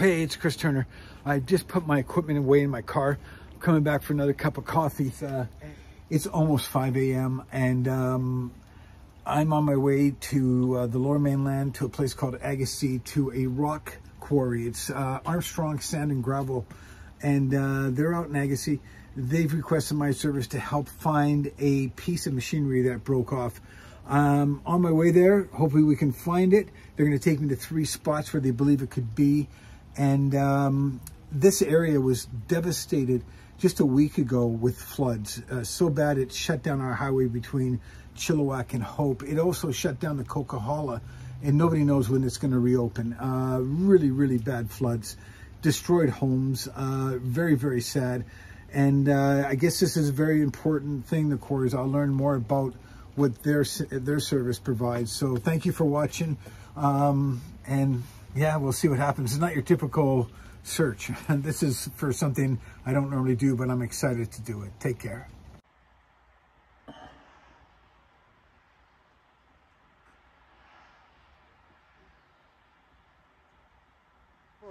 Hey, it's Chris Turner. I just put my equipment away in my car. I'm coming back for another cup of coffee. Uh, it's almost 5 a.m. and um, I'm on my way to uh, the lower mainland to a place called Agassiz to a rock quarry. It's uh, Armstrong Sand and Gravel and uh, they're out in Agassiz. They've requested my service to help find a piece of machinery that broke off. Um, on my way there, hopefully we can find it. They're going to take me to three spots where they believe it could be. And um, this area was devastated just a week ago with floods. Uh, so bad it shut down our highway between Chilliwack and Hope. It also shut down the Coquihalla and nobody knows when it's going to reopen. Uh, really, really bad floods, destroyed homes, uh, very, very sad. And uh, I guess this is a very important thing, the Corps. I'll learn more about what their their service provides. So thank you for watching. Um, and yeah, we'll see what happens. It's not your typical search. And this is for something I don't normally do, but I'm excited to do it. Take care.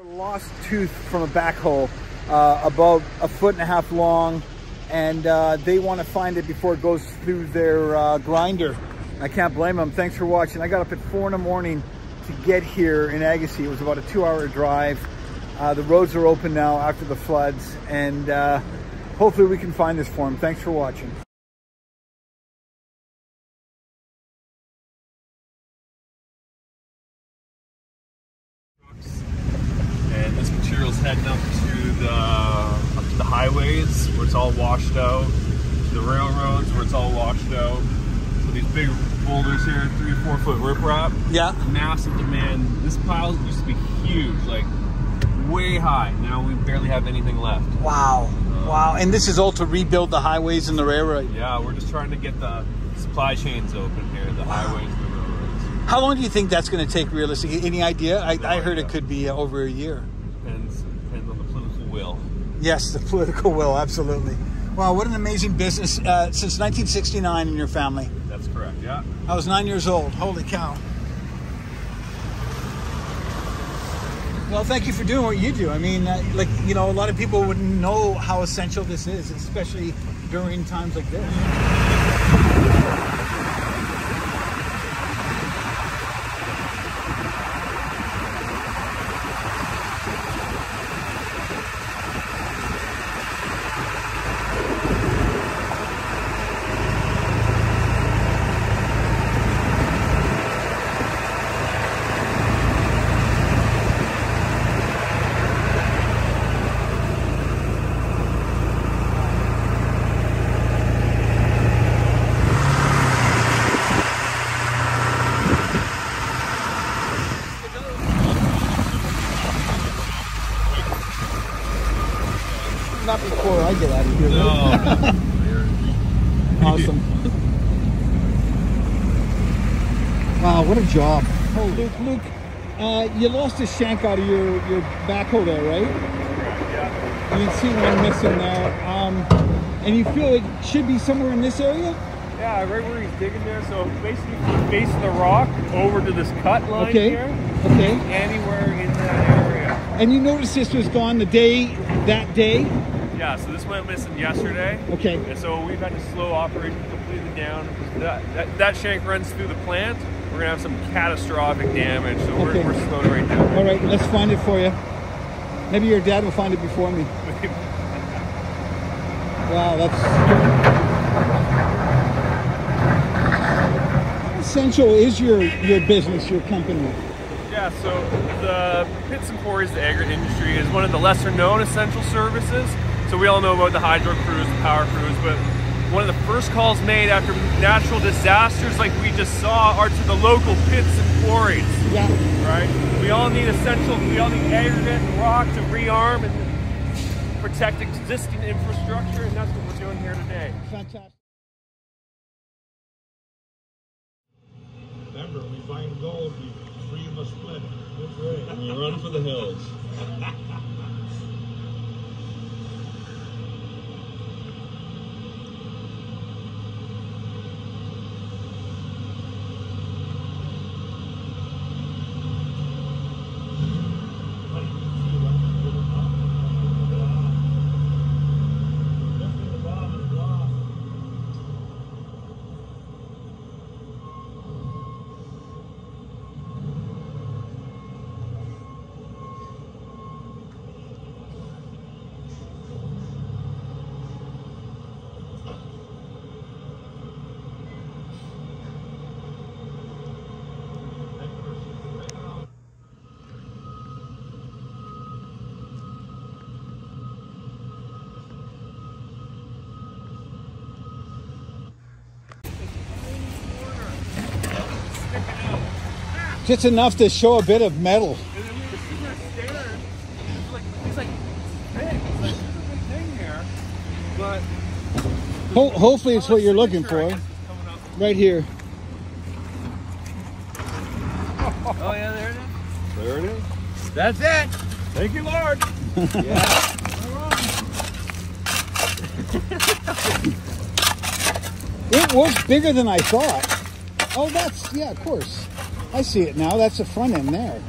Lost tooth from a backhoe, uh, about a foot and a half long, and uh, they want to find it before it goes through their uh, grinder. I can't blame them. Thanks for watching. I got up at four in the morning to get here in Agassiz. It was about a two hour drive. Uh, the roads are open now after the floods, and uh, hopefully we can find this for them. Thanks for watching. And this material's heading up to the up to the highways where it's all washed out, to the railroads where it's all washed out. These big boulders here, three or four foot riprap. Yeah. Massive demand. This pile used to be huge, like way high. Now we barely have anything left. Wow. Wow. And this is all to rebuild the highways and the railroad. Yeah, we're just trying to get the supply chains open here, the highways and the railroads. How long do you think that's going to take realistically? Any idea? I, No I heard idea. it could be uh, over a year. Depends, depends on the political will. Yes, the political will, absolutely. Wow, what an amazing business. Uh, since 1969 in your family. That's correct, yeah. I was nine years old. Holy cow. Well, thank you for doing what you do. I mean, uh, like, you know, a lot of people wouldn't know how essential this is, especially during times like this. Not before I get out of here. though. Awesome. wow, what a job. Oh, Luke, Luke, uh, you lost a shank out of your, your backhoe there, right? Yeah. You can see one missing there. Um, and you feel it should be somewhere in this area? Yeah, right where he's digging there. So basically, facing the rock over to this cut line Okay. here, Okay. anywhere in that area. And you noticed this was gone the day, that day? Yeah, so this went missing yesterday. Okay. And so we've had to slow operation completely down. That, that, that shank runs through the plant. We're gonna have some catastrophic damage, so Okay. we're, we're slowed right down. All right, let's find it for you. Maybe your dad will find it before me. Wow, that's essential is your your business, your company? Yeah, so the pits and quarries, the agri industry, is one of the lesser known essential services. So we all know about the hydro crews, the power crews, but one of the first calls made after natural disasters like we just saw are to the local pits and quarries, Yeah, right? We all need essential, we all need aggregate and rock to rearm and protect existing infrastructure, and that's what we're doing here today. fantastic. Remember, we find gold, we three of us split. That's right. And you run for the hills. Just enough to show a bit of metal. And then we were sitting there staring. Like, it's like big. It's like, there's a big thing here. But Ho- hopefully, it's what you're looking for. guess it's coming up. Right here. Oh yeah, there it is. There it is. That's it. Thank you, Lord. yeah. It was bigger than I thought. Oh, that's, yeah, of course. I see it now. That's the front end there.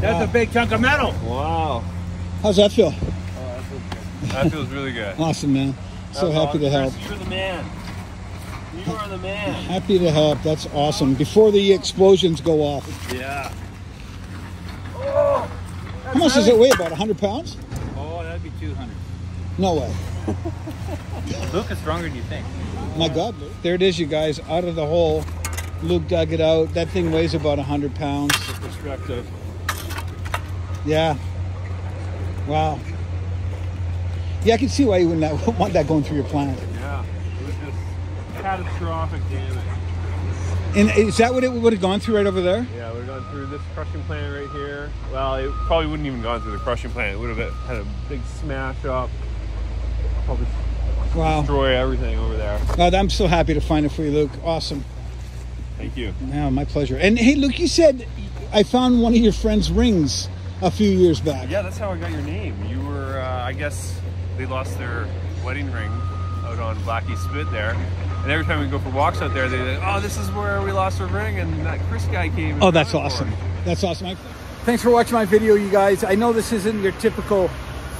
That's a big chunk of metal. Wow. How's that feel? That feels good. That feels really good. Awesome, man. So happy to help. You're the man. You are the man. Happy to help. That's awesome. Before the explosions go off. Yeah. Oh, How much does it weigh? About 100 pounds? Oh, that'd be 200. No way. Luke is stronger than you think. My God. Luke. There it is, you guys. Out of the hole. Luke dug it out. That thing weighs about 100 pounds. Perspective. Yeah. Wow. Yeah, I can see why you wouldn't want that going through your plant. Yeah. It was just catastrophic damage. And is that what it would have gone through right over there? Yeah, we've gone through this crushing plant right here. Well, it probably wouldn't even gone through the crushing plant. It would have had a big smash up. Probably Wow. destroy everything over there. God, I'm so happy to find it for you, Luke. Awesome. Thank you. Yeah, my pleasure. And hey, Luke, you said I found one of your friend's rings a few years back. Yeah, that's how I got your name. You were, uh, I guess, they lost their wedding ring out on Blackie Spit there. And every time we go for walks out there, they say, oh, this is where we lost our ring. And that Chris guy came. Oh, that's awesome. That's awesome. Thanks for watching my video, you guys. I know this isn't your typical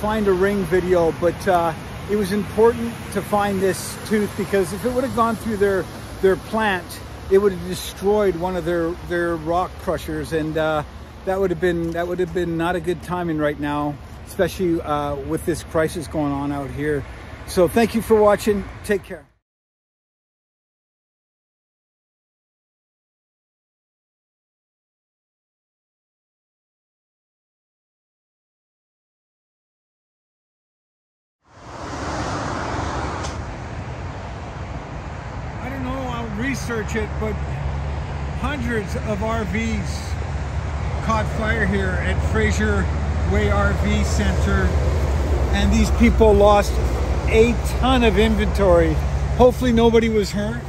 find a ring video, but uh, it was important to find this tooth because if it would have gone through their their plant, it would have destroyed one of their their rock crushers, and uh, that would have been that would have been not a good timing right now, especially uh, with this crisis going on out here. So thank you for watching. Take care. I don't know, I'll it, but hundreds of RVs caught fire here at Fraser Way RV Center, and these people lost a ton of inventory. Hopefully, nobody was hurt.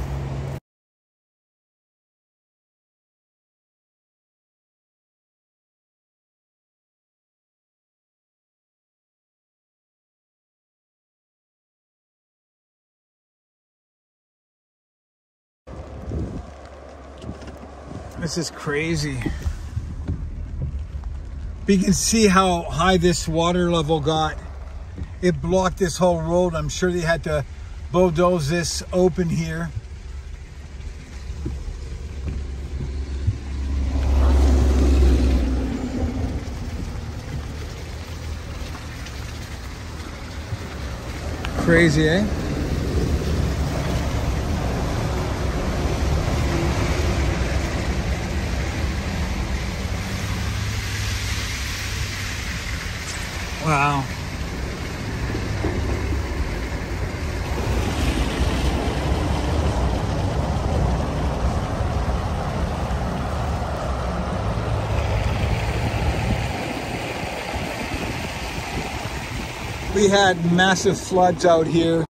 This is crazy. But you can see how high this water level got. It blocked this whole road. I'm sure they had to bulldoze this open here. Crazy, eh? Wow. We had massive floods out here